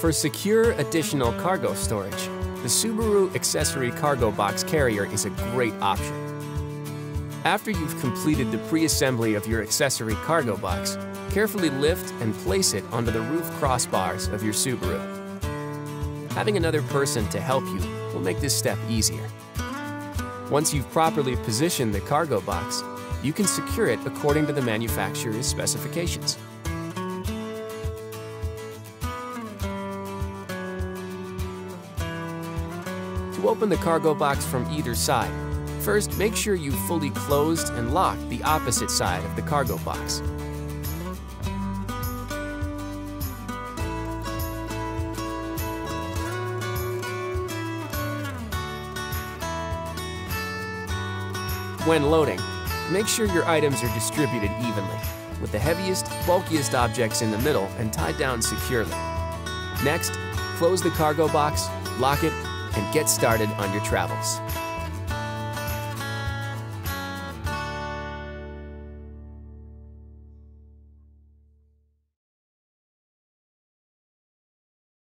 For secure additional cargo storage, the Subaru Accessory Cargo Box Carrier is a great option. After you've completed the pre-assembly of your accessory cargo box, carefully lift and place it onto the roof crossbars of your Subaru. Having another person to help you will make this step easier. Once you've properly positioned the cargo box, you can secure it according to the manufacturer's specifications. To open the cargo box from either side, first make sure you've fully closed and locked the opposite side of the cargo box. When loading, make sure your items are distributed evenly, with the heaviest, bulkiest objects in the middle and tied down securely. Next, close the cargo box, lock it, and get started on your travels.